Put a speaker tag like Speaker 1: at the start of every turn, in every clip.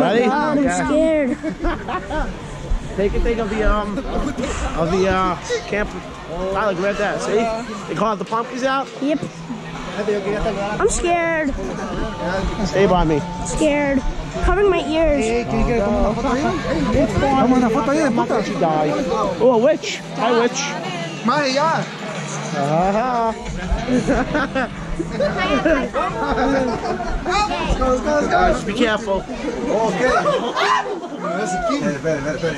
Speaker 1: Ready?
Speaker 2: God, I'm scared.
Speaker 1: Take a thing of the um of the uh camp. Tyler, grab that. See? They call the pumpkins out.
Speaker 2: Yep. I'm scared.
Speaker 1: Stay by me.
Speaker 2: Scared. Covering my ears.
Speaker 3: Vamos na foto aí, puta.
Speaker 1: She die. Oh, a witch. Hi, witch.
Speaker 3: Mas já.
Speaker 1: Uh-huh. Guys, be careful.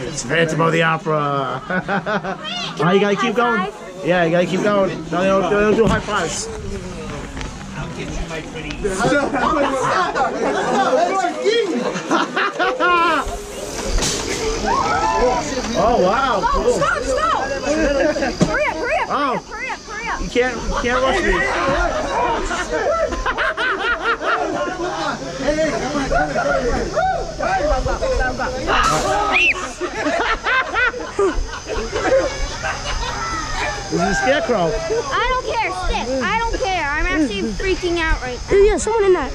Speaker 1: It's Phantom of the Opera. oh, you gotta keep going. Yeah, you gotta keep going. No, they don't, they don't do high fives. oh wow, cool.
Speaker 4: Stop, stop! hurry up, hurry up,
Speaker 1: Oh.
Speaker 4: hurry up, hurry up.
Speaker 1: You can't, you can't rush me. This is a scarecrow.
Speaker 4: I don't care, stick. I don't care. I'm actually freaking out right now.
Speaker 2: Yeah, someone in there.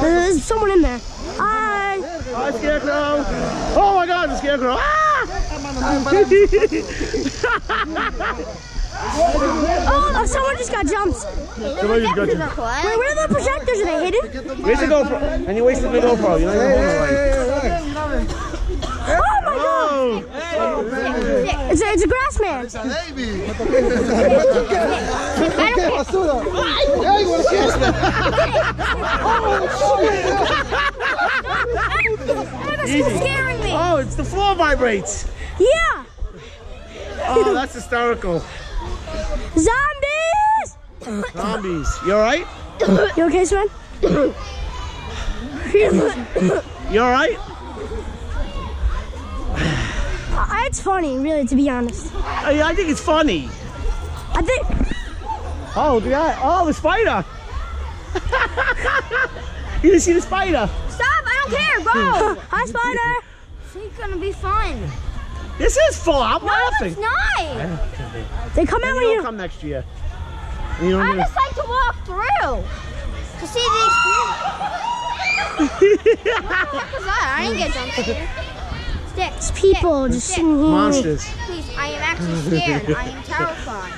Speaker 2: There's someone in there. Hi.
Speaker 1: Hi, scarecrow. Oh my God, the scarecrow. Ah!
Speaker 2: Oh, oh, someone just got jumped.
Speaker 1: Somebody just got you.
Speaker 2: Wait, where are the projectors? Are they hidden?
Speaker 1: Where's the GoPro? And you wasted the GoPro. You're not even holding it right.
Speaker 2: Oh my god!
Speaker 1: Oh!
Speaker 2: It's a, it's a grass man.
Speaker 4: It's oh, scaring me.
Speaker 1: Oh, it's the floor vibrates.
Speaker 2: Yeah.
Speaker 1: Oh, that's hysterical.
Speaker 2: Zombies!
Speaker 1: Zombies. You alright?
Speaker 2: You okay, Sven?
Speaker 1: You alright?
Speaker 2: Uh, it's funny, really, to be honest.
Speaker 1: I, I think it's funny.
Speaker 2: I think.
Speaker 1: Oh, the guy. Oh, the spider. you didn't see the spider.
Speaker 4: Stop, I don't care. Go.
Speaker 2: Hi, Spider.
Speaker 4: It's gonna be fun.
Speaker 1: This is fun. I'm
Speaker 4: No,
Speaker 1: laughing.
Speaker 4: it's not.
Speaker 2: They come out
Speaker 1: Maybe
Speaker 2: when
Speaker 1: you'll come next year. You don't
Speaker 4: I
Speaker 1: need
Speaker 4: just like to walk through. To see the experience. What was that? I didn't get jumped here. Stick.
Speaker 2: It's people
Speaker 4: stick,
Speaker 2: just
Speaker 4: stick.
Speaker 1: monsters.
Speaker 4: Please, I am actually scared. I am terrified.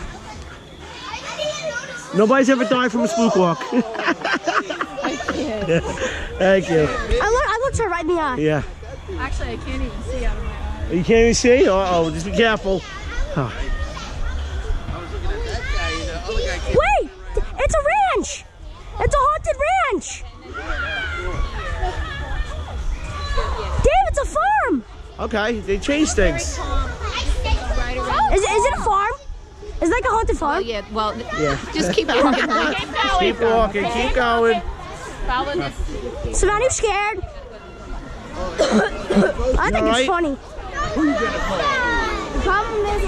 Speaker 1: Nobody's ever died from a spook walk. Thank you.
Speaker 2: I look. I looked her right in the eye.
Speaker 1: Yeah.
Speaker 5: Actually, I can't even see out of my eye.
Speaker 1: You can't even see? Uh oh, just be careful. Oh.
Speaker 2: Wait! It's a ranch. It's a haunted ranch. Dave, it's a farm.
Speaker 1: Okay, they changed things.
Speaker 2: Is, is it a farm? Is it like a haunted farm?
Speaker 5: Oh, yeah, well,
Speaker 1: Yeah.
Speaker 5: just keep walking. keep.
Speaker 1: Keep walking, keep going.
Speaker 5: Follow this.
Speaker 2: Savannah, you scared? I think
Speaker 1: alright?
Speaker 2: it's funny.
Speaker 4: The problem is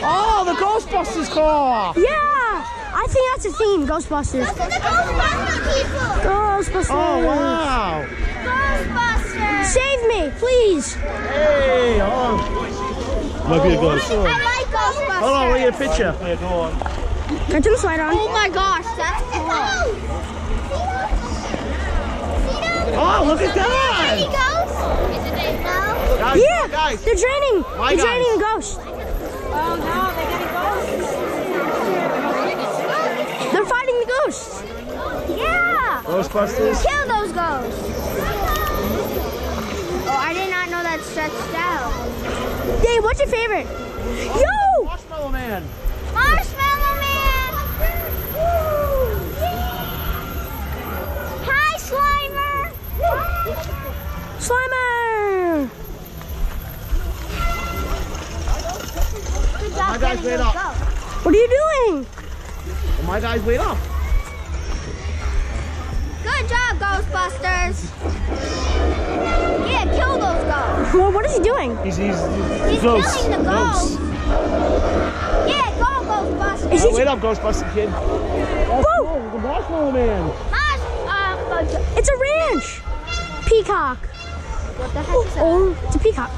Speaker 1: Oh, the Ghostbusters car!
Speaker 2: Yeah, I think that's a theme. Ghostbusters. Ghostbusters. people! Ghostbusters!
Speaker 1: Oh, wow.
Speaker 4: Ghostbusters!
Speaker 2: Save me, please.
Speaker 1: Hey, oh. Might be a ghost.
Speaker 4: I like Ghostbusters!
Speaker 1: Hold on, we get a picture.
Speaker 2: Can I turn the slide on?
Speaker 4: Oh my gosh, that's cool!
Speaker 1: Oh, look at that!
Speaker 4: Any ghosts? Is it a no?
Speaker 1: Guys,
Speaker 2: Yeah,
Speaker 1: guys.
Speaker 2: they're draining.
Speaker 1: My
Speaker 2: they're draining
Speaker 1: guys.
Speaker 2: the ghost.
Speaker 4: Oh no, they got ghosts!
Speaker 2: They're fighting the ghosts.
Speaker 4: Yeah!
Speaker 1: Ghostbusters.
Speaker 4: Kill those ghosts! Oh, I did not know that stretched out.
Speaker 2: Dave, what's your favorite? Yo!
Speaker 1: Marshmallow Man.
Speaker 4: Slimer! Good
Speaker 1: My guy's
Speaker 4: getting
Speaker 1: made up.
Speaker 4: ghosts.
Speaker 2: What are you doing?
Speaker 1: Well, My guy's wait up.
Speaker 4: Good job, Ghostbusters! Yeah, kill those ghosts!
Speaker 2: Well, what is he doing?
Speaker 1: He's, he's,
Speaker 4: He's
Speaker 1: ghosts.
Speaker 4: killing the ghosts! Yeah, go, Ghostbusters!
Speaker 2: Is he?
Speaker 1: wait up, Ghostbuster kid.
Speaker 2: Whoa!
Speaker 1: The Marshmallow Man.
Speaker 4: Marsh, uh,
Speaker 2: It's a ranch. Peacock.
Speaker 4: What the heck is that?
Speaker 2: Oh, it's a peacock.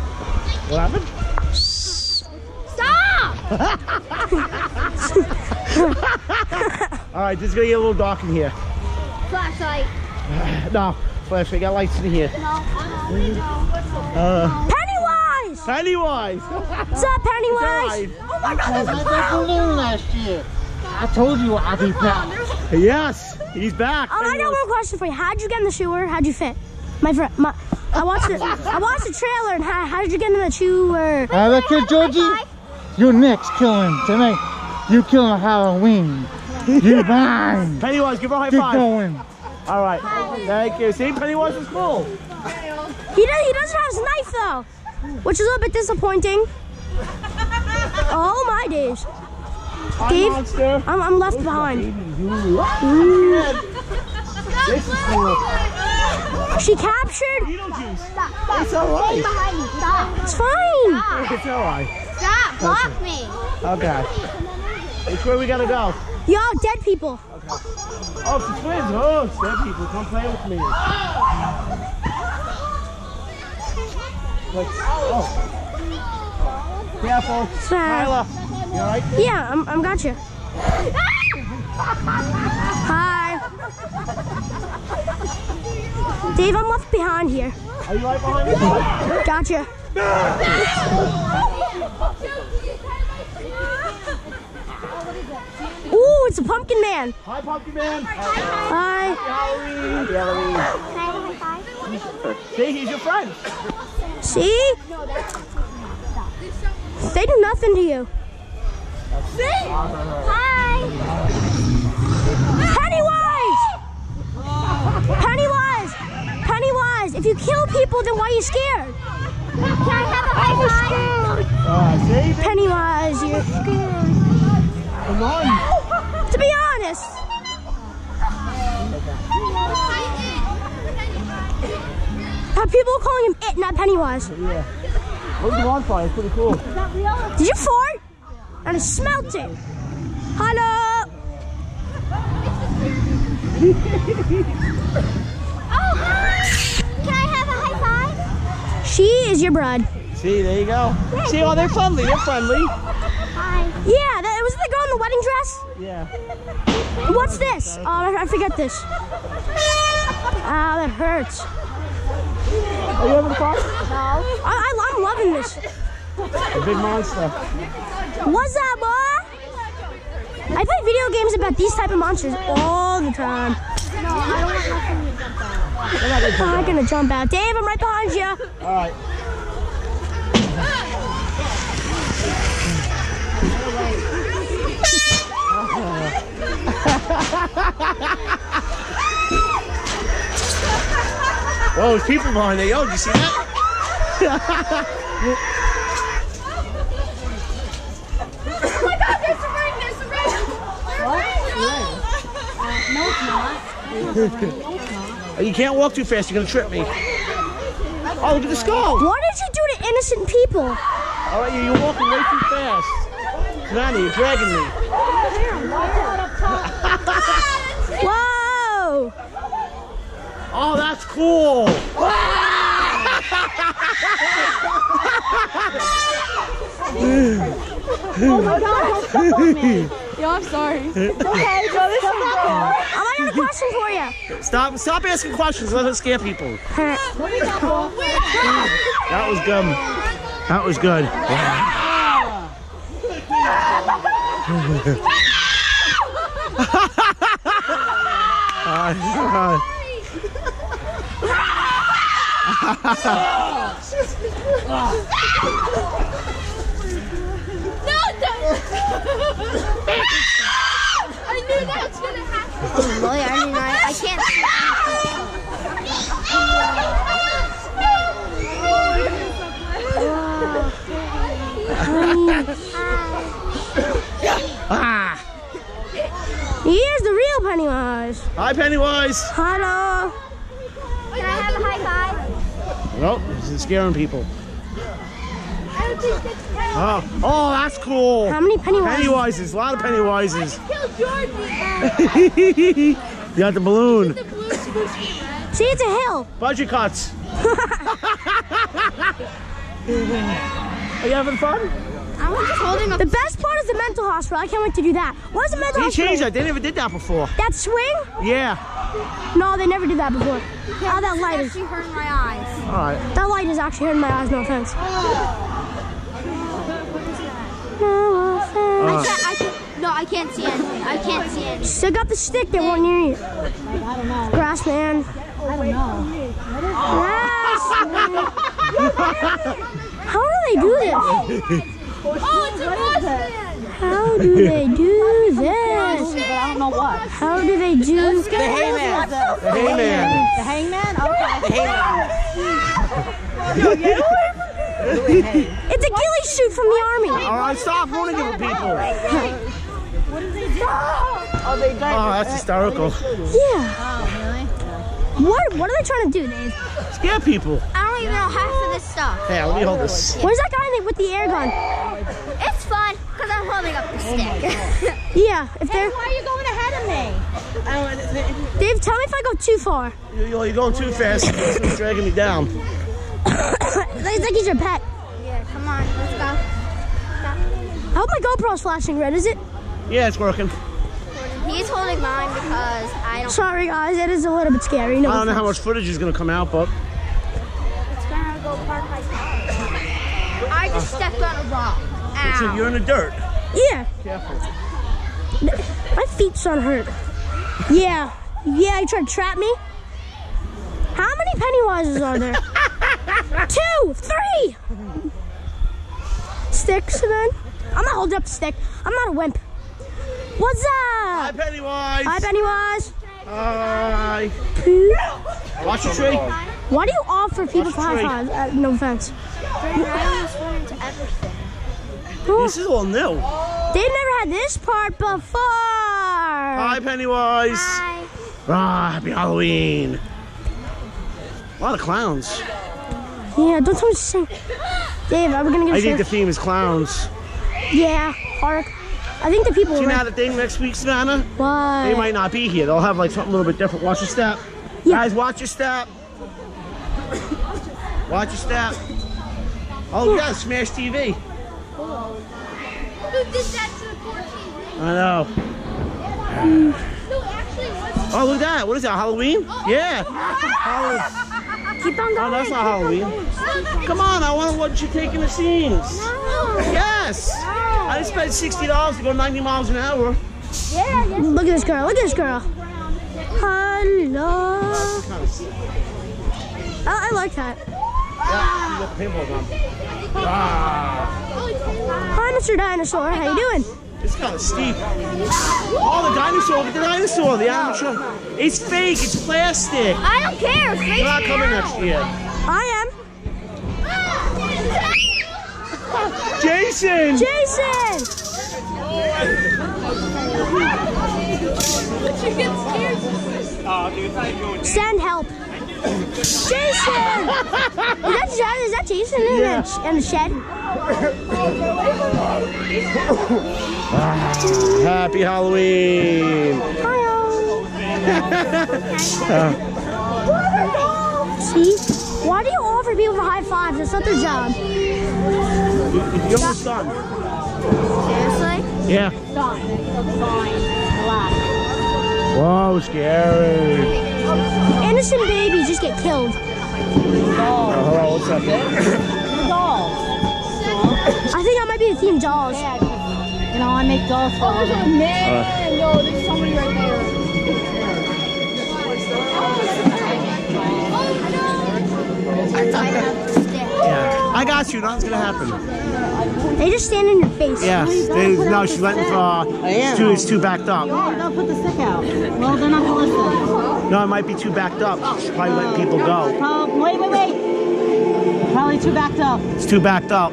Speaker 1: What happened?
Speaker 4: Stop!
Speaker 1: All right, this is gonna get a little dark in here.
Speaker 4: Flashlight.
Speaker 1: No, flash. We got lights in here.
Speaker 4: No, no, no.
Speaker 1: Uh,
Speaker 2: Pennywise!
Speaker 1: Pennywise.
Speaker 2: What's up, Pennywise?
Speaker 3: I got that balloon last year. I told you I'd be back.
Speaker 1: yes, he's back.
Speaker 2: Um, I got one question for you. How'd you get in the sewer? How'd you fit? My friend, my, I watched the, I watched the trailer, and how, how did you get in the sewer?
Speaker 3: Uh, that kid Georgie, you next killing tonight. You killing Halloween. You mine.
Speaker 1: Pennywise, give her a high
Speaker 3: Keep
Speaker 1: five.
Speaker 3: going.
Speaker 1: All right, thank you. See, Pennywise is cool.
Speaker 2: He does, he doesn't have his knife though, which is a little bit disappointing. Oh my days,
Speaker 1: Hi,
Speaker 2: Dave?
Speaker 1: monster.
Speaker 2: I'm, I'm left behind.
Speaker 1: This is cool.
Speaker 2: She captured.
Speaker 1: Beetlejuice.
Speaker 4: Stop, stop.
Speaker 1: It's all right.
Speaker 4: Stay behind me. Stop.
Speaker 2: It's fine.
Speaker 1: It's all right.
Speaker 4: Stop. Block me.
Speaker 1: Okay. Which way we gotta go?
Speaker 2: Yo, dead people.
Speaker 1: Oh, it's the twins. Oh, it's dead people. Come play with me. Like, oh. Careful. Tyler. You all right?
Speaker 2: Yeah, I'm, I'm gotcha. Hi. Dave, I'm left behind here.
Speaker 1: Are you right behind me?
Speaker 2: Gotcha. Ooh, it's a pumpkin man.
Speaker 1: Hi, Pumpkin Man.
Speaker 2: Hi.
Speaker 1: Halloween. Happy Halloween.
Speaker 4: Can I have a high five?
Speaker 1: See, he's your friend.
Speaker 2: See? They do nothing to you. See?
Speaker 4: Hi.
Speaker 2: Pennywise! Pennywise! If you kill people, then why are you scared?
Speaker 4: Can I have a high five?
Speaker 1: Uh.
Speaker 2: Pennywise, you're scared.
Speaker 1: Come on.
Speaker 2: To be honest, uh, people are calling him it, not Pennywise.
Speaker 1: Yeah. Look at the bonfire. It's pretty cool.
Speaker 2: Did you fart? And it smelt it. Hello.
Speaker 4: Oh, hi. Can I have a high five?
Speaker 2: She is your bride.
Speaker 1: See, there you go. See, oh, they're friendly. They're friendly.
Speaker 4: Hi.
Speaker 2: Yeah, that was the girl in the wedding dress.
Speaker 1: Yeah.
Speaker 2: What's this? Oh, I, forget this. Ah, that hurts.
Speaker 1: Are you having fun?
Speaker 2: I, I, I'm loving this.
Speaker 1: A big monster.
Speaker 2: What's up, boy? I play video games about these type of monsters all the time.
Speaker 4: No, I don't want nothing to jump out.
Speaker 2: I'm not gonna jump out. Dave, I'm right behind you.
Speaker 1: All right. Whoa, there's people behind there. Yo, did you see that?
Speaker 4: Oh my god, there's a ring, there's a ring. What?
Speaker 1: Oh, You can't walk too fast. You're gonna trip me. Oh, look at the skull.
Speaker 2: What did you do to innocent people?
Speaker 1: All right, you- you're walking way too fast. Nani, you're dragging me.
Speaker 2: Whoa!
Speaker 1: Oh, that's cool! Oh my god, how.
Speaker 5: Yo, I'm sorry.
Speaker 2: Um, I got a question for you.
Speaker 1: Stop, stop asking questions. Let us scare people. That was good. That was good.
Speaker 4: I knew that was gonna happen. Really, I mean, I, I can't.
Speaker 1: Ah!
Speaker 2: Here's the real Pennywise.
Speaker 1: Hi, Pennywise.
Speaker 2: Hello.
Speaker 4: Can I have a high five?
Speaker 1: Nope, this is scaring people.
Speaker 4: I don't think that's
Speaker 1: Oh, oh, that's cool.
Speaker 2: How many Pennywises?
Speaker 1: Pennywises, a lot of Pennywises.
Speaker 4: Kill Georgie.
Speaker 1: you got the balloon.
Speaker 4: The blue squishy red.
Speaker 2: See, it's a hill.
Speaker 1: Budget cuts. Are you having fun?
Speaker 4: I'm I'm just holding.
Speaker 2: The best part is the mental hospital. I can't wait to do that. What is the mental
Speaker 1: They
Speaker 2: hospital?
Speaker 1: changed that. They never did that before.
Speaker 2: That swing?
Speaker 1: Yeah.
Speaker 2: No, they never did that before. Oh, that light is.
Speaker 4: Actually hurt my eyes.
Speaker 1: All right.
Speaker 2: That light is actually hurting my eyes. No offense. Oh.
Speaker 4: I can't, I can't, no, I can't see anything. I can't see anything.
Speaker 2: Still got the stick. They won't near you.
Speaker 6: I don't know.
Speaker 2: Grass man.
Speaker 6: I don't know.
Speaker 2: Grass man. How do they do this?
Speaker 4: Oh, it's a Boston!
Speaker 2: How do they do this?
Speaker 6: I don't know what.
Speaker 2: How do they do?
Speaker 6: The hangman. The,
Speaker 1: Hey man.
Speaker 6: the hangman? Okay.
Speaker 2: It's a ghillie suit from the army.
Speaker 1: All right, stop ruining it for people.
Speaker 6: What did they do? Oh, they died.
Speaker 1: Oh, that's hysterical.
Speaker 2: Yeah.
Speaker 6: Oh, really?
Speaker 2: What? What are they trying to do, Dave?
Speaker 1: Scare people.
Speaker 4: I don't even know half of this stuff.
Speaker 1: Hey, let me hold this.
Speaker 2: Where's that guy with the air gun?
Speaker 4: It's fun because I'm holding up the oh stick.
Speaker 2: Yeah. If they're
Speaker 6: Why are you going ahead of me?
Speaker 2: Dave, tell me if I go too far.
Speaker 1: You- You're going too fast. It's dragging me down.
Speaker 2: It's like he's your pet.
Speaker 4: yeah, come on, let's go.
Speaker 2: I hope my GoPro's flashing red. Is it?
Speaker 1: Yeah, it's working.
Speaker 4: He's holding mine because I don't.
Speaker 2: Sorry, guys. It is a little bit scary. No
Speaker 1: I don't know how much footage is going to come out, but
Speaker 4: It's gonna go park my car. I just stepped on a rock.
Speaker 1: so you're in the dirt.
Speaker 2: Yeah.
Speaker 1: Careful.
Speaker 2: My feet son hurt. Yeah. Yeah, you tried to trap me? How many Pennywises are there? Two! Three! Sticks, man. I'm not holding up a stick. I'm not a wimp. What's up? Hi.
Speaker 1: Pennywise.
Speaker 2: Hi, Pennywise.
Speaker 1: Hi. Watch the tree.
Speaker 2: Why do you offer people high fives? Uh, no offense.
Speaker 4: I almost went into everything.
Speaker 1: This is all new.
Speaker 2: They've never had this part before.
Speaker 1: Hi, Pennywise.
Speaker 4: Hi.
Speaker 1: Ah, happy Halloween. A lot of clowns.
Speaker 2: Yeah, don't tell me to sing. Dave, are we gonna get
Speaker 1: I
Speaker 2: a
Speaker 1: think the
Speaker 2: shirt?
Speaker 1: theme is clowns.
Speaker 2: Yeah, Park. I think the people
Speaker 1: See
Speaker 2: will.
Speaker 1: now the thing next week, Savannah? They might not be here. They'll have like something a little bit different. Watch your step.
Speaker 2: Yeah.
Speaker 1: Guys, watch your step. Watch your step. Oh, yeah, Smash TV.
Speaker 4: Who did that to the poor TV?
Speaker 1: I know. Mm.
Speaker 4: No, actually,
Speaker 1: Oh, look at that. What is that, Halloween? Oh. Yeah. Halloween.
Speaker 2: Keep on going.
Speaker 1: Oh, that's not Halloween. Come on, I want to watch you taking the scenes. Yes. I just spent $60 to go 90 miles an hour. Yeah.
Speaker 2: Look at this girl. Look at this girl. Hello. I, I like that.
Speaker 1: Yeah, you got the pinball gun. Ah,
Speaker 2: Hi, Mr. Dinosaur. How you doing?
Speaker 1: It's kind of steep. Oh, the dinosaur. Look at the dinosaur. The animatronic. It's fake. It's plastic.
Speaker 4: I don't care. It's
Speaker 1: They're not coming next year.
Speaker 2: I am.
Speaker 1: Jason!
Speaker 2: Jason. Send help. Jason. Is that, is that Jason in,
Speaker 1: Yeah.
Speaker 2: the, in the shed?
Speaker 1: Ah, happy Halloween. Hi uh.
Speaker 2: See? Why do you offer people high fives? That's not their job.
Speaker 1: You're my son.
Speaker 4: Seriously?
Speaker 1: Yeah.
Speaker 6: Fine.
Speaker 1: Whoa, scary.
Speaker 2: Oh, Innocent babies just get killed.
Speaker 1: Oh, hello, what's up?
Speaker 6: Dolls.
Speaker 2: I think I might be the team dolls.
Speaker 6: Yeah, 'cause, you know, I make dolls for oh, all them.
Speaker 5: Man, no, there's somebody right there.
Speaker 1: Oh, Yeah. I got you. Nothing's gonna happen.
Speaker 2: They just stand in your face.
Speaker 1: Yeah. They, no, she's letting uh, it's too, it's too backed up.
Speaker 6: Oh, no, put the stick out. Well, they're not gonna listen.
Speaker 1: No, it might be too backed up. She's probably letting people go.
Speaker 6: Oh, wait, wait, wait. Probably too backed up.
Speaker 1: It's too backed up.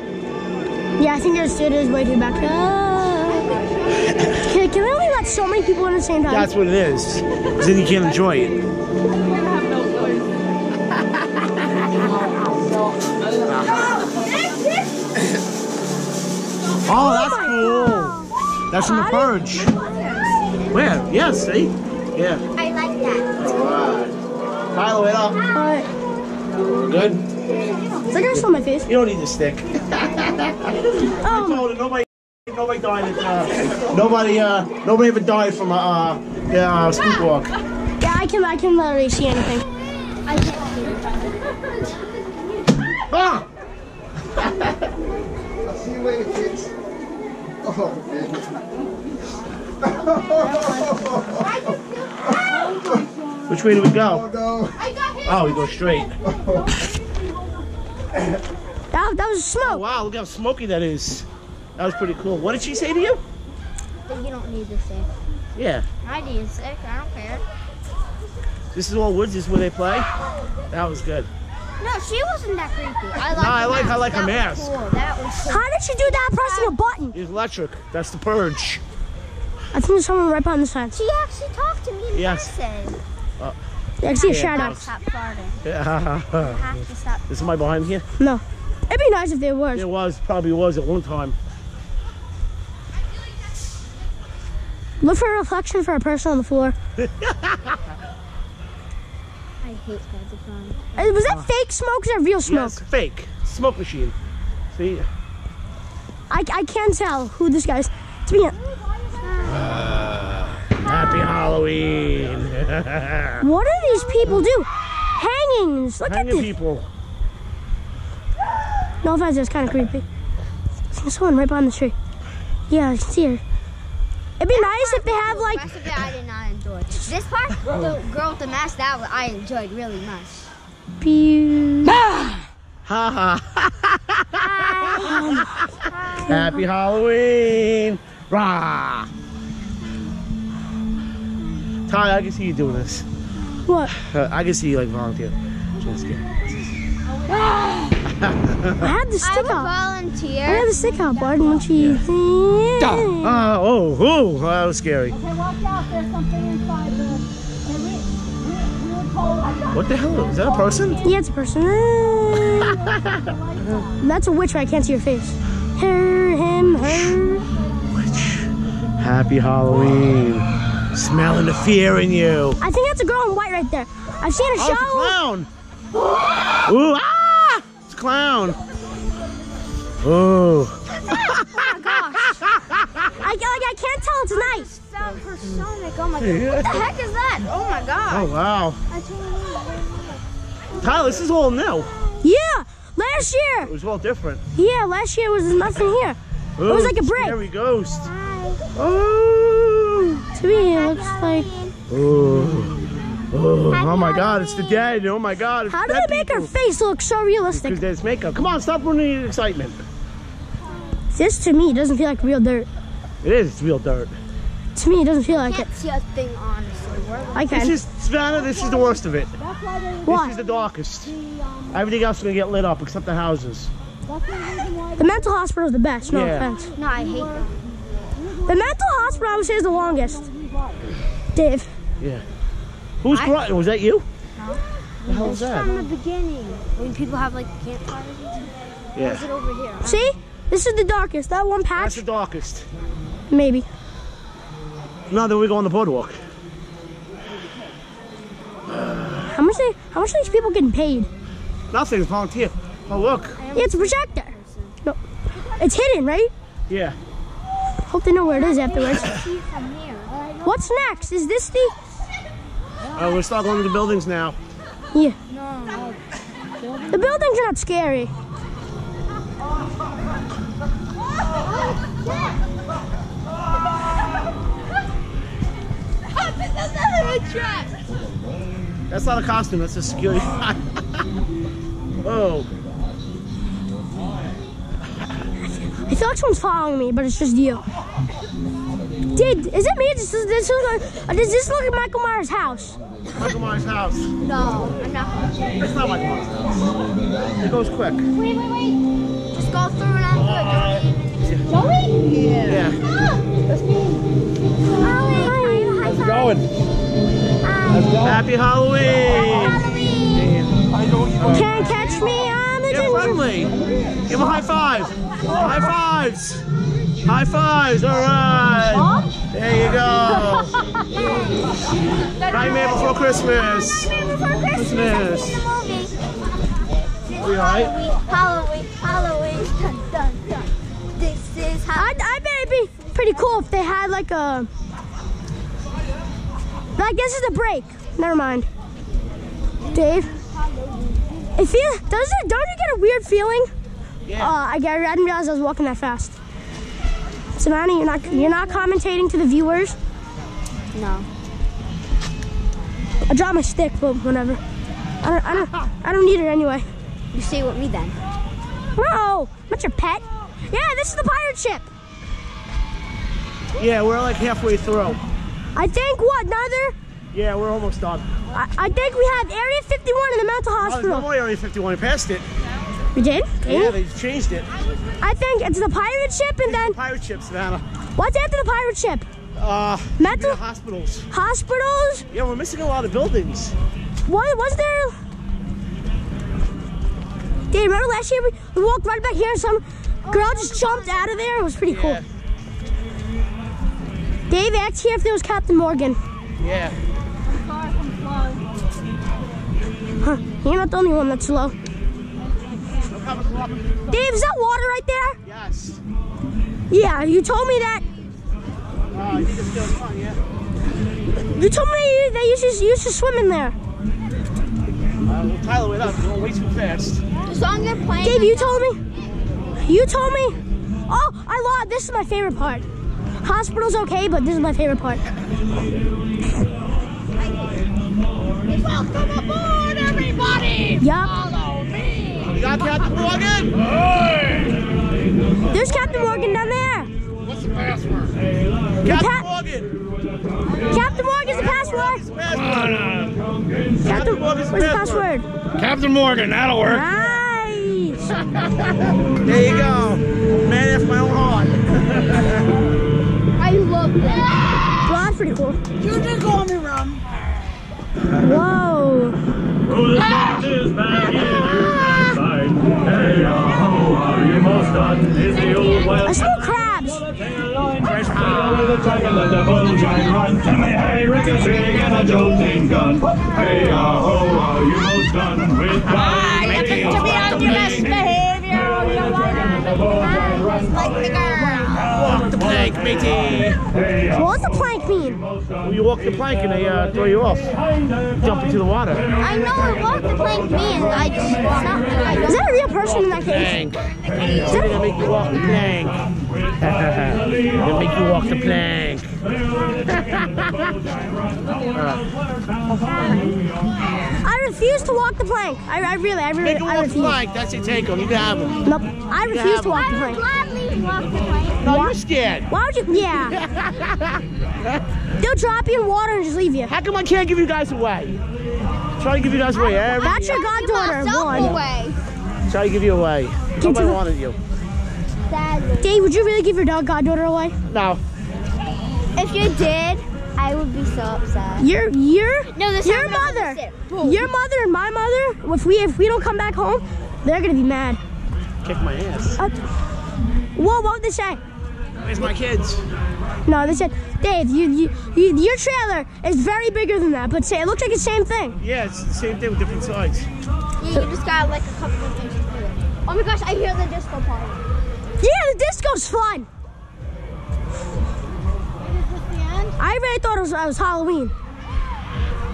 Speaker 2: Yeah, I think there's it is way too backed up. Can, can they only let so many people in at the same time?
Speaker 1: That's what it is. 'Cause then you can't enjoy it. Oh, that's cool. That's from the purge. Where? Yeah, see? Yeah.
Speaker 4: I like that.
Speaker 1: Alright. Tyler, wait up.
Speaker 2: But
Speaker 1: Good?
Speaker 2: It's like I saw my face.
Speaker 1: You don't need the stick. I
Speaker 2: Oh,
Speaker 1: told her nobody, nobody died. At, uh, nobody, uh, nobody ever died from a uh, yeah, uh, spook walk.
Speaker 2: yeah, I can, I can literally see anything.
Speaker 4: I can't see it.
Speaker 1: Ah!
Speaker 3: See you later, kids. Oh,
Speaker 1: Which way do we go?
Speaker 3: no.
Speaker 4: I got hit.
Speaker 1: Oh, we go straight.
Speaker 2: That, that was
Speaker 1: Oh,
Speaker 2: smoke.
Speaker 1: wow, look how smoky that is. That was pretty cool. What did she say to you?
Speaker 4: You don't need the stick.
Speaker 1: Yeah.
Speaker 4: I need a stick. I don't care.
Speaker 1: This is all woods. This is where they play. That was good.
Speaker 4: No, she wasn't that creepy. I like.
Speaker 1: No, I
Speaker 4: the
Speaker 1: like- I like her
Speaker 4: that
Speaker 1: mask.
Speaker 4: Was cool. That was cool.
Speaker 2: How did she do that pressing a button?
Speaker 1: It's electric. That's the purge.
Speaker 2: I think there's someone right behind the fence.
Speaker 4: She actually talked to me in
Speaker 1: Yes.
Speaker 4: person.
Speaker 2: Uh, yeah, I can see a
Speaker 1: Yeah,
Speaker 2: shadow.
Speaker 1: does.
Speaker 4: Stop farting.
Speaker 1: this
Speaker 4: Have to stop.
Speaker 1: is my behind here.
Speaker 2: No. It'd be nice if there was.
Speaker 1: It was probably was at one time.
Speaker 2: Look for a reflection for a person on the floor.
Speaker 4: I hate Spider-Man.
Speaker 2: Uh, Was that fake smoke or that real smoke?
Speaker 1: Yes, fake smoke machine. See,
Speaker 2: I, I can't tell who this guy's. To be
Speaker 1: Happy Halloween.
Speaker 2: what do these people do? Hangings. Look
Speaker 1: Hanging
Speaker 2: at this.
Speaker 1: people.
Speaker 2: No offense, that's kind of creepy. There's someone right behind the tree. Yeah, I can see her. It'd be nice if they have
Speaker 4: The
Speaker 2: like.
Speaker 4: rest of it I did not enjoy. This part, the girl with the mask, that was- I enjoyed really much.
Speaker 2: Pew.
Speaker 1: Ha ha. Happy Halloween. Rah. Ty, I can see you doing this.
Speaker 2: What?
Speaker 1: Uh, I can see you like volunteer. Just kidding.
Speaker 2: I had the stick
Speaker 4: would
Speaker 2: out. I
Speaker 4: volunteer.
Speaker 2: had the stick out, bud. When she.
Speaker 1: Uh, oh, oh, that was scary.
Speaker 5: Okay, watch out. There's something inside the.
Speaker 1: What the hell? Is that a person?
Speaker 2: Yeah, it's a person. That's a witch, but I can't see your face. Her, him, her.
Speaker 1: Witch. Happy Halloween. Smelling the fear in you.
Speaker 2: I think that's a girl in white right there. I've seen a
Speaker 1: Oh, it's a
Speaker 2: show.
Speaker 1: clown. Ooh, ah! It's a clown. Oh Ooh.
Speaker 2: I, oh, I can't tell it's nice.
Speaker 4: Supersonic. Oh my god. What the heck is that? Oh my god.
Speaker 1: Oh, wow. Tyler, this is all new.
Speaker 2: Yeah, last year.
Speaker 1: It was all different.
Speaker 2: Yeah, last year was nothing here.
Speaker 1: Ooh,
Speaker 2: was like a break.
Speaker 1: Scary ghost.
Speaker 4: Hi.
Speaker 1: Oh.
Speaker 2: To me, it looks like.
Speaker 1: Oh. Oh, oh my God, it's the dead. Oh my God, it's
Speaker 2: How do they make her face look so realistic?
Speaker 1: Because there's makeup. Come on, stop ruining the excitement.
Speaker 2: This to me doesn't feel like real dirt.
Speaker 1: It is. It's real dirt.
Speaker 2: To me, it doesn't feel like it.
Speaker 4: I can't see a thing honestly. We're
Speaker 2: I
Speaker 1: This is Savannah. This is the worst of it.
Speaker 5: That's why.
Speaker 1: This is the darkest.
Speaker 5: Um,
Speaker 1: Everything else is gonna get lit up except the houses.
Speaker 5: the.
Speaker 2: The mental hospital is the best. No
Speaker 1: Yeah.
Speaker 2: offense.
Speaker 4: No, I hate them.
Speaker 2: The mental hospital I would say is the longest. Dave.
Speaker 1: Yeah. Who's
Speaker 4: I-
Speaker 1: crying? Was that you?
Speaker 4: No.
Speaker 1: The hell was that?
Speaker 4: From the beginning, when people have like campfires and stuff. Is
Speaker 1: Yeah.
Speaker 4: it over here?
Speaker 2: See? This is the darkest. That one patch.
Speaker 1: That's the darkest.
Speaker 2: maybe.
Speaker 1: No, then we go on the boardwalk.
Speaker 2: How much they? How much are these people getting paid?
Speaker 1: Nothing. It's volunteer. Oh look.
Speaker 2: Yeah, it's a projector. No, it's hidden, right?
Speaker 1: Yeah.
Speaker 2: Hope they know where it is afterwards.
Speaker 4: See from here.
Speaker 2: What's next? Is this the?
Speaker 1: Oh, we're start going to the buildings now.
Speaker 2: Yeah.
Speaker 4: No.
Speaker 2: The buildings are not scary.
Speaker 1: That's not a costume. That's a security. oh.
Speaker 2: I feel like someone's following me, but it's just you. Dude, is it me? Does this, this look uh, does this look like Michael Myers' house?
Speaker 1: Michael Myers' house.
Speaker 4: No, I'm not.
Speaker 1: It's not Michael Myers' house. It goes quick.
Speaker 4: Wait, wait, wait. Just go through and I'm
Speaker 1: Uh,
Speaker 4: good.
Speaker 1: yeah.
Speaker 4: How's it
Speaker 1: Going. Happy Halloween.
Speaker 4: Halloween.
Speaker 2: Can't catch me on the
Speaker 1: Get
Speaker 2: ginger.
Speaker 1: friendly. Give him a high five. High fives. High fives. All right. There you go. Nightmare Before Christmas.
Speaker 4: Before Christmas.
Speaker 1: Christmas.
Speaker 4: I've seen the movie.
Speaker 1: Be all right.
Speaker 4: Halloween, Halloween, Halloween. Dun, dun, dun. This is how.
Speaker 2: I, I bet it'd be pretty cool if they had like a... I guess it's a break. Never mind. Dave. It feel does it don't you get a weird feeling?
Speaker 1: Yeah.
Speaker 2: Uh, I I didn't realize I was walking that fast. Savannah, you're not you're not commentating to the viewers.
Speaker 4: No.
Speaker 2: I dropped my stick, but whatever. I don't I don't I don't need it anyway.
Speaker 4: You stay with me then.
Speaker 2: No, not your pet. Yeah, this is the pirate ship.
Speaker 1: Yeah, we're like halfway through.
Speaker 2: I think what neither.
Speaker 1: Yeah, we're almost done.
Speaker 2: I, I think we have Area 51 in the mental hospital.
Speaker 1: Oh, there's no
Speaker 2: hospital.
Speaker 1: more Area 51. We passed it.
Speaker 2: We did?
Speaker 1: Yeah, they changed it.
Speaker 2: I think it's the pirate ship and then
Speaker 1: Pirate ship, Savannah.
Speaker 2: what's after the pirate ship?
Speaker 1: Uh,
Speaker 2: Mental
Speaker 1: hospitals.
Speaker 2: hospitals?
Speaker 1: Yeah, we're missing a lot of buildings.
Speaker 2: What was there? You remember last year we, walked right back here and some girl just jumped out of there? It was pretty cool. Dave asked here if there was Captain Morgan.
Speaker 1: Yeah.
Speaker 2: Huh, you're not the only one that's slow. Dave, is that water right there?
Speaker 1: Yes.
Speaker 2: Yeah, you told me that.
Speaker 1: Uh, you just go on, yeah.
Speaker 2: You told me that you, that you should, you should swim in there.
Speaker 1: Uh, well, Tyler, wait up. You're going way too fast.
Speaker 4: The song you're playing.
Speaker 2: Dave, you told me. You told me. Oh, I lied. This is my favorite part. Hospital's okay, but this is my favorite part.
Speaker 4: Welcome aboard, everybody.
Speaker 2: Yup.
Speaker 4: Follow me.
Speaker 1: You got Captain Morgan?
Speaker 2: There's Captain Morgan down there. What's the password?
Speaker 1: Captain
Speaker 2: Cap-
Speaker 1: Morgan.
Speaker 2: Captain Morgan's the password.
Speaker 1: Password.
Speaker 2: Captain,
Speaker 1: Morgan's
Speaker 2: the
Speaker 1: password.
Speaker 2: password?
Speaker 7: Captain Morgan, that'll work.
Speaker 2: Nice.
Speaker 1: There you go. Man after my own heart.
Speaker 4: I love that.
Speaker 2: Well, that's pretty cool.
Speaker 6: You did call me wrong.
Speaker 2: Whoa. I crabs.
Speaker 6: I! Hey,
Speaker 1: aho, are you done with the old well? Why? What's it
Speaker 6: to be on your best behavior. Your
Speaker 4: Like the girl.
Speaker 1: Walk the plank, matey.
Speaker 2: What does the plank mean?
Speaker 1: You walk the plank and they uh, throw you off. Jump into the water.
Speaker 4: I know what the plank means. I just it's not I
Speaker 2: Is that a real person in that case?
Speaker 1: Plank. They're gonna make you walk the plank. They'll make you walk the plank.
Speaker 2: I refuse to walk the plank. I, I really, I really,
Speaker 1: Make you
Speaker 2: I
Speaker 1: walk the
Speaker 2: refuse.
Speaker 1: plank. That's your take home. You can have them.
Speaker 2: Nope. I refuse to walk the
Speaker 4: I
Speaker 2: plank.
Speaker 4: gladly walk the plank.
Speaker 1: No, you're scared.
Speaker 2: Why would you? Yeah. They'll drop you in water and just leave you.
Speaker 1: How come I can't give you guys away? Try to give you guys away every
Speaker 2: That's your
Speaker 4: Give
Speaker 2: goddaughter.
Speaker 4: myself
Speaker 2: One.
Speaker 4: away.
Speaker 1: Try to give you away.
Speaker 2: to
Speaker 1: Nobody
Speaker 2: the-
Speaker 1: wanted you.
Speaker 4: Sadly.
Speaker 2: Dave, would you really give your dog goddaughter away?
Speaker 1: No.
Speaker 4: If you did, I would be so upset.
Speaker 2: Your, your,
Speaker 4: No, this
Speaker 2: your
Speaker 4: time I'm gonna
Speaker 2: mother, your mother and my mother. If we, if we don't come back home, they're gonna be mad.
Speaker 1: Kick my ass.
Speaker 2: Uh, whoa, what would they say?
Speaker 1: Where's my kids?
Speaker 2: No, they said, Dave, you, you, you, your trailer is very bigger than that, but say it looks like the same thing.
Speaker 1: Yeah, it's the same thing with different sides.
Speaker 4: You, you just got like a couple of things to do. Oh my gosh, I hear the disco party.
Speaker 2: Yeah, the disco's fun. I really thought it was, it was Halloween.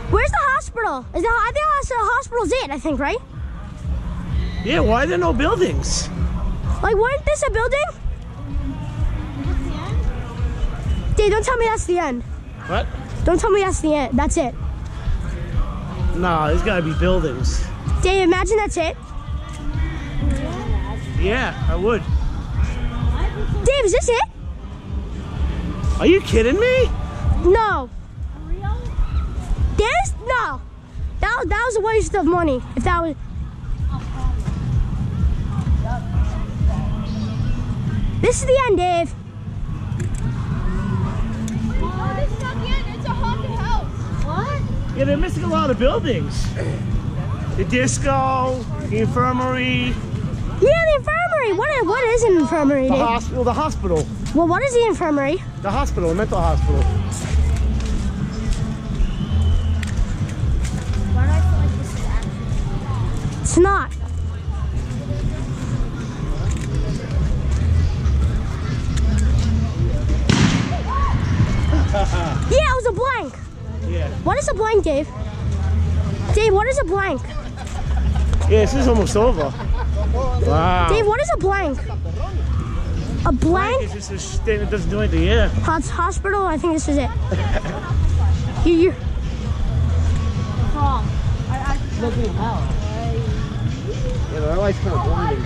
Speaker 2: Where's the hospital? Is the, I think the hospital's it, I think, right?
Speaker 1: Yeah, why are there no buildings?
Speaker 2: Like, wasn't this a building? Dave, don't tell me that's the end.
Speaker 1: What?
Speaker 2: Don't tell me that's the end. That's it.
Speaker 1: Nah, there's gotta be buildings.
Speaker 2: Dave, imagine that's it.
Speaker 1: Yeah, I would.
Speaker 2: Dave, is this it?
Speaker 1: Are you kidding me?
Speaker 2: No. There's no. That was, that was a waste of money. If that was. This is the end, Dave.
Speaker 4: Oh, this is not the end. It's a haunted house. What?
Speaker 1: Yeah, they're missing a lot of buildings. The disco, the infirmary,
Speaker 2: Yeah, the infirmary. What is, what is an infirmary,
Speaker 1: the
Speaker 2: Dave?
Speaker 1: hospital, the hospital,
Speaker 2: Well, what is the infirmary?
Speaker 1: the hospital, the mental hospital.
Speaker 4: not. yeah, it was a blank. Yeah.
Speaker 2: What is a blank, Dave? Dave, what is a blank?
Speaker 1: Yeah, this is almost over. Wow.
Speaker 2: Dave, what is a blank? A blank?
Speaker 1: It's just this thing that doesn't do anything, yeah.
Speaker 2: Hots Hospital, I think this is it. you, you. Wrong.
Speaker 1: I, I, yeah, the light's kind of blinding.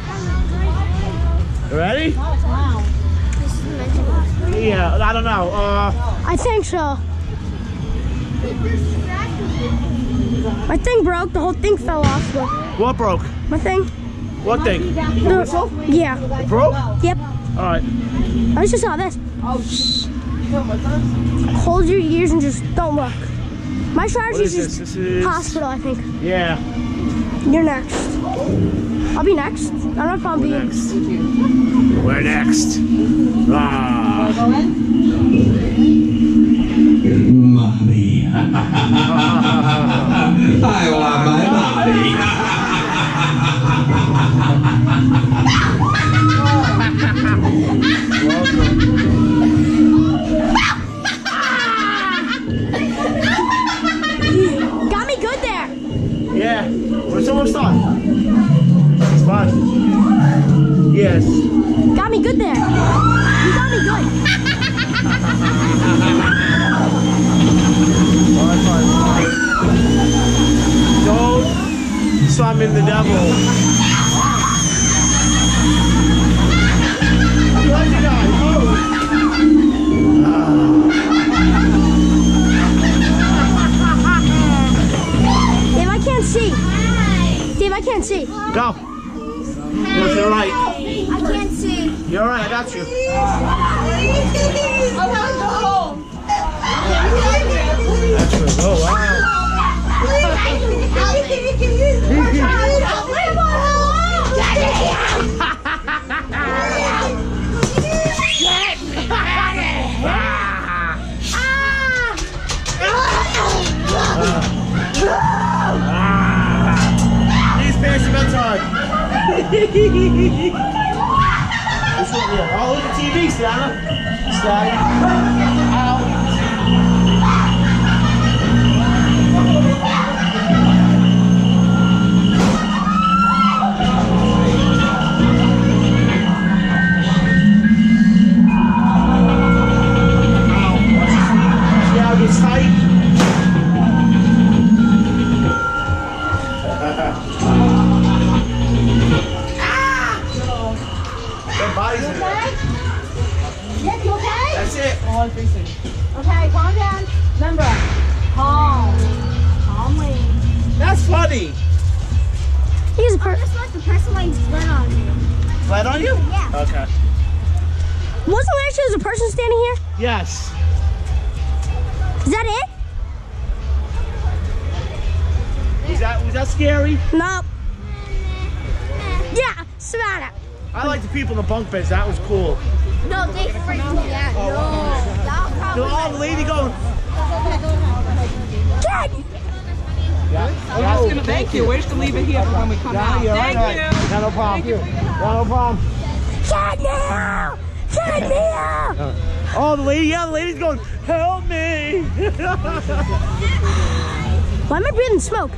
Speaker 1: Ready? Yeah, I don't know. Uh,
Speaker 2: I think so. My thing broke. The whole thing fell off. But
Speaker 1: what broke?
Speaker 2: my thing.
Speaker 1: What thing?
Speaker 2: The, yeah.
Speaker 1: It broke?
Speaker 2: Yep.
Speaker 1: All right.
Speaker 2: I just saw this. Hold your ears and just don't look. My strategy
Speaker 1: What
Speaker 2: is
Speaker 1: is
Speaker 2: just
Speaker 1: this? This is
Speaker 2: hospital. I think
Speaker 1: yeah.
Speaker 2: You're next. I'll be next. I don't know if I'll be.
Speaker 1: Next. We're next. Ah.
Speaker 7: Mommy. I want my mommy.
Speaker 2: Got
Speaker 1: Yes.
Speaker 2: Got me good there. You got me good.
Speaker 1: Fun, fun, fun. Don't summon the devil. Behind you guys. Oh.
Speaker 2: Dave, I can't see. Dave, I can't see.
Speaker 1: Go. To the right.
Speaker 4: I can't see.
Speaker 1: You're all right. I got you.
Speaker 4: I want to go home.
Speaker 1: That's. Oh, wow. These pants are bedtime. This one, yeah. Oh, look at TV, Stana. Stana. That's it.
Speaker 4: Okay, calm down. Remember, calm. Calmly.
Speaker 1: That's funny.
Speaker 2: He's a per-
Speaker 4: Just let the person like burn on me.
Speaker 1: Flat on you?
Speaker 4: Yeah.
Speaker 1: Okay.
Speaker 2: Wasn't there actually a person standing here?
Speaker 1: Yes.
Speaker 2: Is that it?
Speaker 1: Was that was that scary?
Speaker 2: Nope. Yeah, Savannah.
Speaker 1: I like the people in the bunk beds. That was cool.
Speaker 4: No, they freaked me out. No. That
Speaker 1: The,
Speaker 4: probably
Speaker 1: oh, the lady going.
Speaker 2: Kid!
Speaker 1: Yeah.
Speaker 8: Thank you. We're just gonna leave it here for when we come out.
Speaker 1: Yeah,
Speaker 8: Thank
Speaker 1: right,
Speaker 8: you.
Speaker 1: right. Yeah, no problem. Yeah, no problem.
Speaker 2: Kid now! Kid now!
Speaker 1: Oh, the lady, yeah, the lady's going, help me.
Speaker 2: Why am I breathing smoke?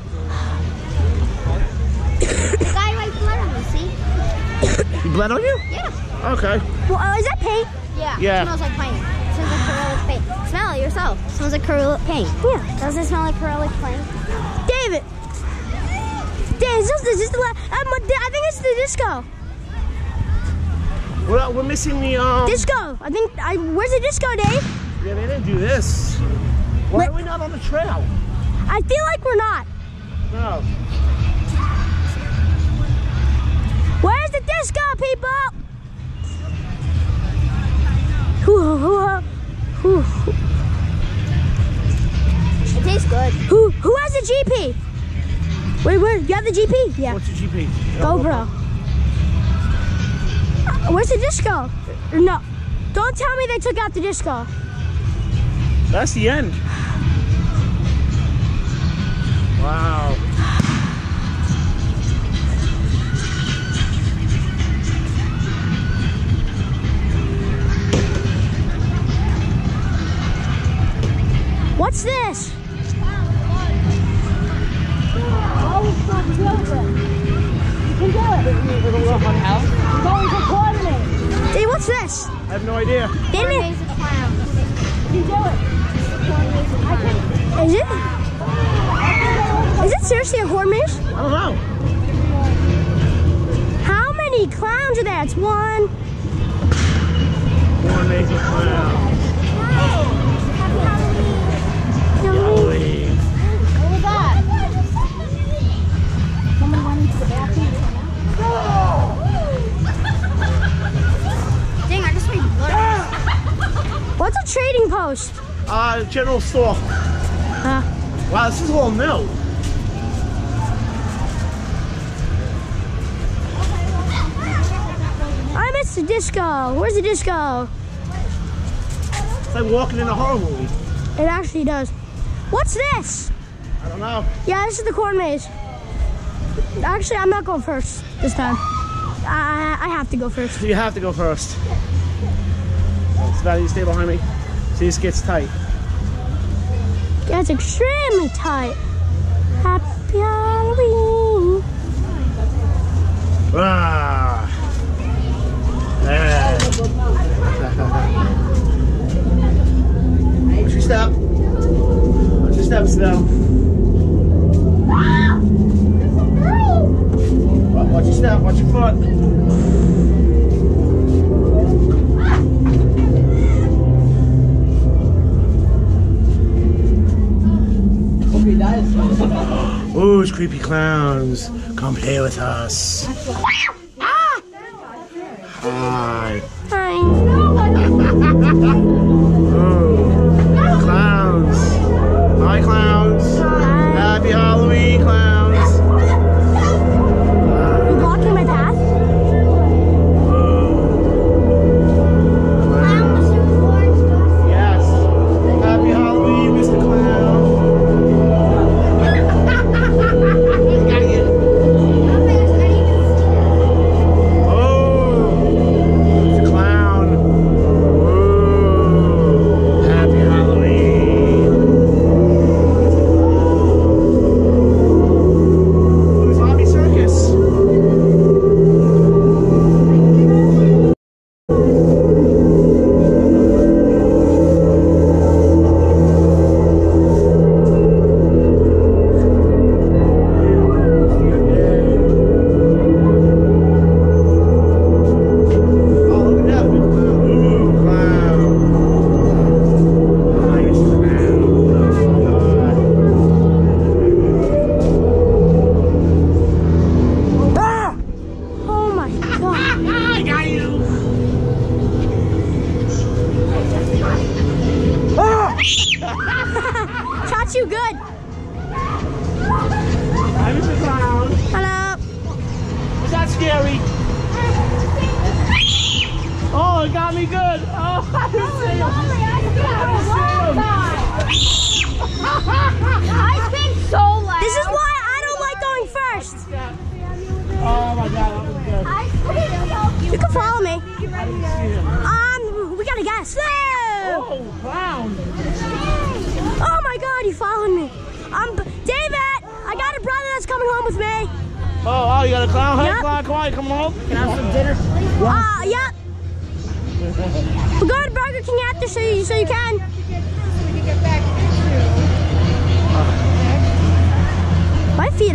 Speaker 4: The guy right blood on me, see?
Speaker 1: he bled on you?
Speaker 4: Yeah.
Speaker 1: Okay.
Speaker 2: Well, uh, is that paint?
Speaker 4: Yeah.
Speaker 1: Yeah.
Speaker 4: smells like paint. It smells like acrylic paint. Smell it yourself. smells like acrylic paint.
Speaker 2: Yeah.
Speaker 4: Does it smell like acrylic paint?
Speaker 2: David! Dave, is this, is this the la- um, I think it's the disco.
Speaker 1: We're, we're missing the, um,
Speaker 2: Disco! I think, I, where's the disco, Dave?
Speaker 1: yeah, they didn't do this. Why are we not on the trail?
Speaker 2: I feel like we're not.
Speaker 1: No.
Speaker 2: Where's the disco, people? Who, who, who, who,
Speaker 4: It tastes good.
Speaker 2: who, who has the GP? Wait, where? You have the GP? Yeah.
Speaker 1: What's your GP?
Speaker 2: GoPro. Uh, Where's the disco? No. Don't tell me they took out the disco.
Speaker 1: That's the end. Wow. Uh.
Speaker 2: Huh?
Speaker 1: Wow, this is all new.
Speaker 2: I missed the disco. Where's the disco?
Speaker 1: It's like walking in a horror movie.
Speaker 2: It actually does. What's this?
Speaker 1: I don't know.
Speaker 2: Yeah, this is the corn maze. Actually, I'm not going first this time. I, I have to go first.
Speaker 1: You have to go first. It's about you stay behind me. See, this gets tight.
Speaker 2: That's extremely tight. Happy Halloween.
Speaker 1: Ah. Yeah. Watch your step. Watch your steps now. Watch your step. Watch your foot. Ooh, creepy clowns. Come play with us. Ah!
Speaker 2: Hi.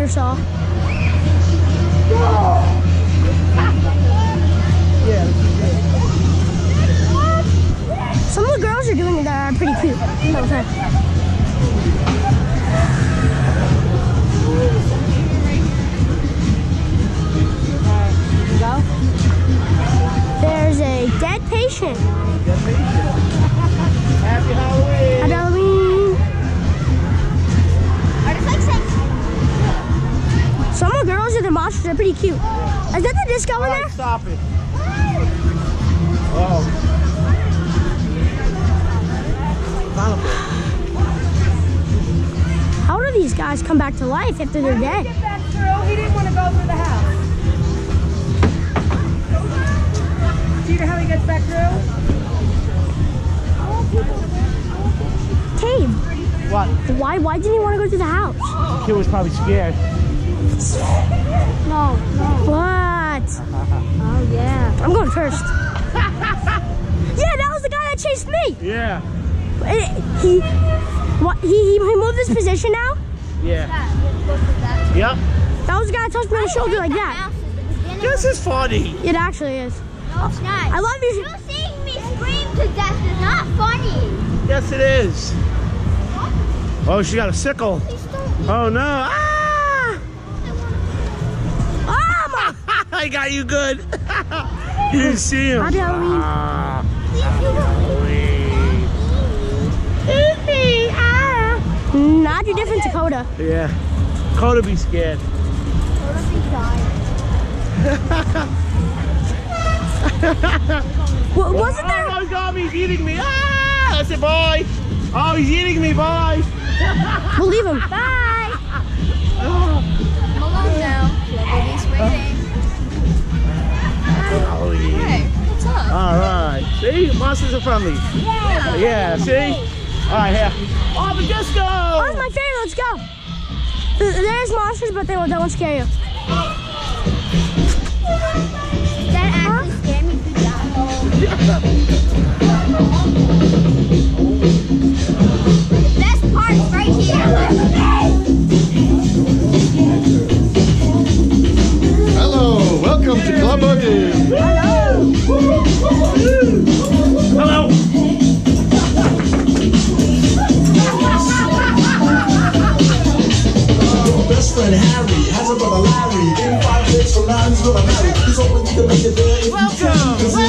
Speaker 2: Feet are. Some of the girls are doing it that are pretty cute. Go. There's a dead patient.
Speaker 1: Happy Halloween.
Speaker 2: Some of the girls and the monsters are pretty cute. Is that the disco in there?
Speaker 1: stop it. Oh.
Speaker 2: How do these guys come back to life after they're dead?
Speaker 8: Get back through. He didn't want to go through the house. Peter, how he gets back through?
Speaker 2: Cave.
Speaker 1: What?
Speaker 2: Why? Why didn't he want to go to the house?
Speaker 1: The Kid was probably scared.
Speaker 2: No. No. What? Oh yeah. I'm going first. yeah, that was the guy that chased me.
Speaker 1: Yeah.
Speaker 2: It- he, what, he, he he moved his position now.
Speaker 1: Yeah.
Speaker 4: Yeah, you're supposed to do that.
Speaker 1: Yep.
Speaker 2: That was the guy that touched me on the shoulder like that.
Speaker 4: Mouse is the beginning.
Speaker 1: This is funny.
Speaker 2: It actually is.
Speaker 4: No, it's not.
Speaker 2: I love you.
Speaker 4: You seeing me scream to death is not funny.
Speaker 1: Yes, it is. Oh, she got a sickle. Oh no. Ah! I got you good. you didn't see him.
Speaker 2: Happy Halloween.
Speaker 1: Ah,
Speaker 4: Please, you don't.
Speaker 1: Halloween.
Speaker 2: Not you different Dakota.
Speaker 1: Yeah. Coda be scared.
Speaker 2: Wa- wasn't there?
Speaker 1: Oh my god, he's eating me. Ah! That's it, boy. Oh, he's eating me, boy.
Speaker 2: We'll leave him. Bye.
Speaker 4: I'm alone now. Nobody's waiting.
Speaker 1: Halloween.
Speaker 4: Hey, what's up?
Speaker 1: All right. See? Monsters are friendly.
Speaker 4: Yeah.
Speaker 1: Yeah, see? All right, here. Oh, the disco!
Speaker 2: Oh, it's my favorite. Let's go. There's monsters, but they won't, they won't scare you.
Speaker 4: That actually scared me to death.
Speaker 9: Larry. In five days from now, he's gonna marry. He's hoping you can make it there
Speaker 1: welcome.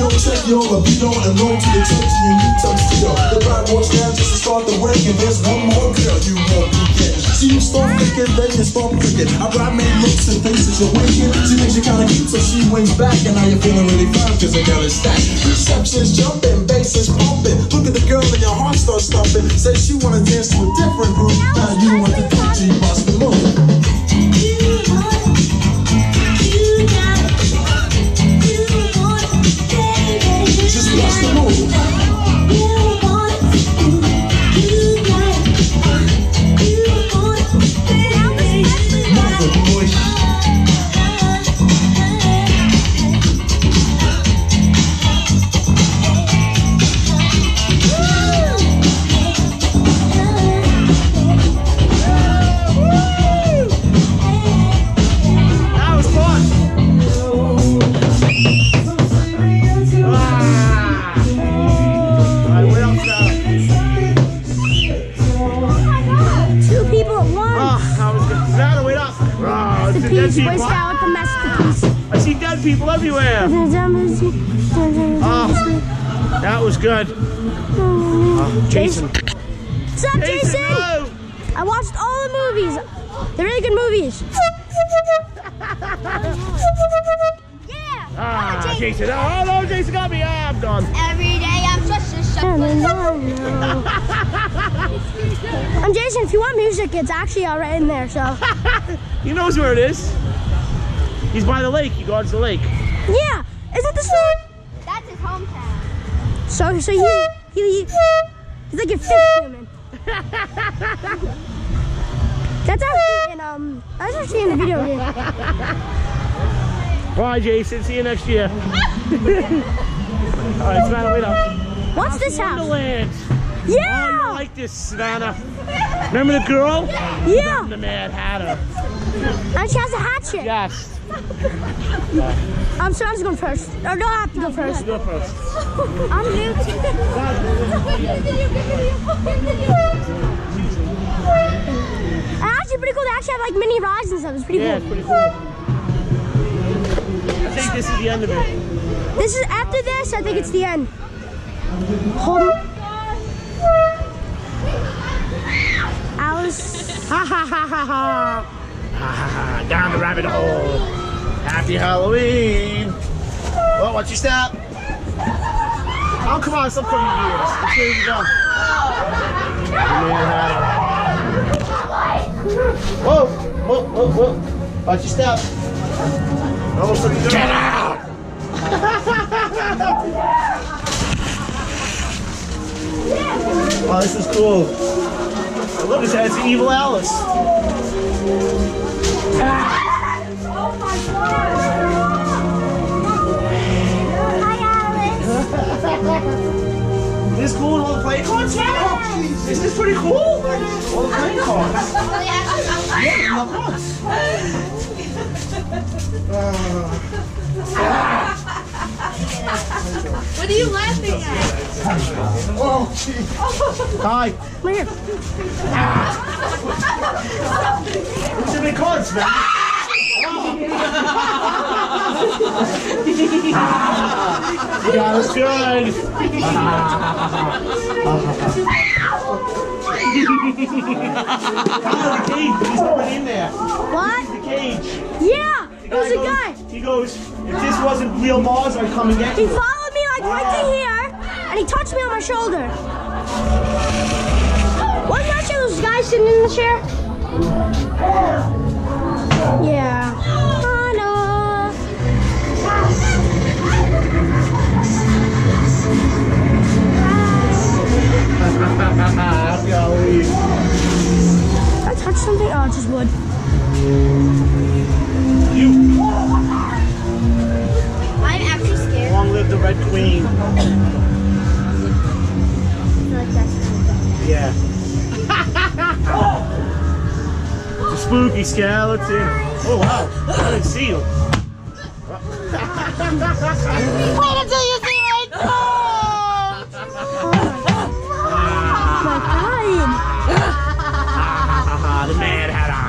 Speaker 9: Don't check your libido and roll to the church and you need tuxedo. The bride walks down just to start the wedding, and there's one more girl you won't be getting. See you start thinking, then you start thinking. I ride man looks and that you're winking. She thinks you kinda cute, so she wings back, and now you're feeling really fine cause the girl is stacked. Reception's jumping, bass is pumping. Look at the girl and your heart starts thumping. Says she wanna dance to a different group. Now you want the DJ bust the move. Bust the move.
Speaker 2: People
Speaker 1: everywhere. Oh, that was good. Oh, Jason.
Speaker 2: What's up, Jason?
Speaker 1: no.
Speaker 2: I watched all the movies. They're really good movies.
Speaker 4: Yeah.
Speaker 1: Ah, Jason. Oh, no, Jason got me. Ah, I'm done.
Speaker 4: Every day I'm just a shuffling.
Speaker 2: I'm Jason. If you want music, it's actually all right in there. So
Speaker 1: He knows where it is. He's by the lake. He guards the lake.
Speaker 2: yeah, isn't this the
Speaker 4: That's his hometown.
Speaker 2: so so he he, he he's like a fish human. That's actually in um that's actually in the video game.
Speaker 1: Bye, Jason. See you next year. All right, Savannah, wait up.
Speaker 2: What's this house?
Speaker 1: Wonderland. Oh, you
Speaker 2: Yeah,
Speaker 1: like this, Savannah? Remember the girl?
Speaker 2: yeah.
Speaker 1: The Mad Hatter.
Speaker 2: And she has a hatchet.
Speaker 1: Yes.
Speaker 2: I'm so I'm going first. Or no, I have to go first.
Speaker 1: Go first.
Speaker 4: I'm new
Speaker 2: Actually, pretty cool. They actually have like mini rides and stuff. It's pretty
Speaker 1: Yeah, it's
Speaker 2: cool.
Speaker 1: pretty cool. I think this is the end of it.
Speaker 2: This is after this. I think it's the end. Hold on.
Speaker 1: Ha ha ha ha ha. Ha ha ha. Down the rabbit hole. Happy Halloween. Well, watch your step. Oh, come on. Stop cutting your ears. Let's see go. The Mad Hatter. Whoa, whoa, whoa, whoa. Watch your step. Almost looking good. Get out! oh, this is cool. Oh, look, it's, it's Evil Alice.
Speaker 4: Hi,
Speaker 1: Alice. This cool? All the playing cards? Yeah. Is this pretty cool? Oh, all the playing cards. Oh, yeah, all the. Uh.
Speaker 4: What are you laughing at?
Speaker 1: Oh, gee. Hi.
Speaker 2: Come here.
Speaker 1: What's in the cards, man? yeah, that's good. oh, the cage. He's put in there.
Speaker 2: What?
Speaker 1: The cage.
Speaker 2: Yeah, there's a
Speaker 1: goes-
Speaker 2: guy.
Speaker 1: He goes, if this wasn't real Mars, I'd come and get
Speaker 2: He followed me like right to here, and he touched me on my shoulder. Wasn't that those guys sitting in the chair? Yeah. I I something? Oh, it's just wood.
Speaker 1: You. The Red Queen.
Speaker 4: I feel like that's
Speaker 1: Yeah. the spooky skeleton. Oh wow, I didn't see you.
Speaker 6: Wait until you see my
Speaker 2: ah. God.
Speaker 1: the mad hatter.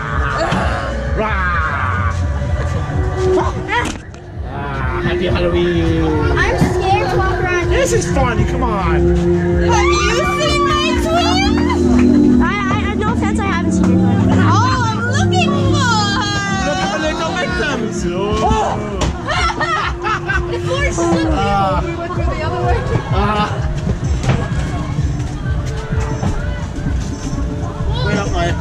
Speaker 1: Happy Halloween.
Speaker 4: I'm scared to walk around.
Speaker 1: This is funny, come on.
Speaker 6: Have you seen my twin?
Speaker 2: I, I, no offense, I haven't seen your twin.
Speaker 6: Oh, I'm looking for.
Speaker 1: Look
Speaker 6: for
Speaker 1: at the little victims. Oh.
Speaker 6: her! Before she
Speaker 1: Ah.
Speaker 6: we went through the other way.
Speaker 1: Ah. Wait up, Maya.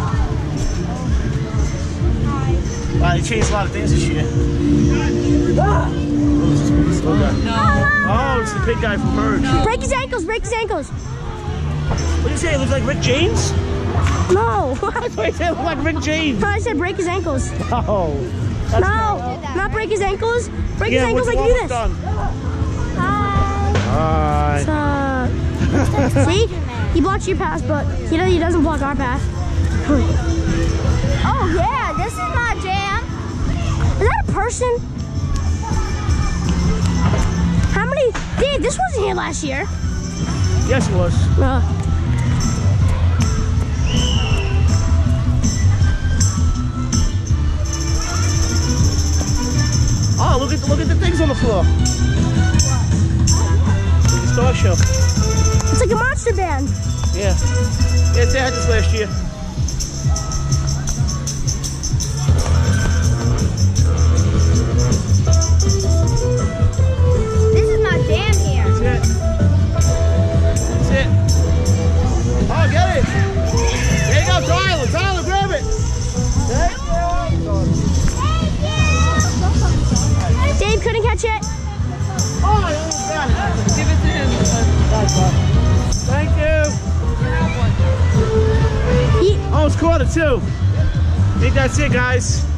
Speaker 1: Wow, they changed a lot of things this year. Oh, spooky skull guy. Oh, it's the big guy from Purge.
Speaker 2: Break his ankles, break his ankles.
Speaker 1: What do you say? It looks like Rick James?
Speaker 2: No.
Speaker 1: I you said it looked like Rick James.
Speaker 2: I said break his ankles.
Speaker 1: Oh. That's
Speaker 2: No, not break his ankles. Break his ankles like you do this.
Speaker 1: done.
Speaker 4: Hi.
Speaker 1: Hi.
Speaker 2: See? He blocks your path, but he, doesn't- he doesn't block our path.
Speaker 4: Oh yeah, this is my jam.
Speaker 2: Is that a person? Dave, this wasn't here last year.
Speaker 1: Yes, it was.
Speaker 2: Uh,
Speaker 1: Oh, look at look at the things on the floor. The Star Show.
Speaker 2: it's like a monster band.
Speaker 1: Yeah. Yeah, had this last year. Get it. There you go, Tyler. Tyler, grab it. There you.
Speaker 2: Dave couldn't catch it.
Speaker 1: Oh, I almost it. Give it to him. Thank you. Oh, it's quarter two. I think that's it, guys.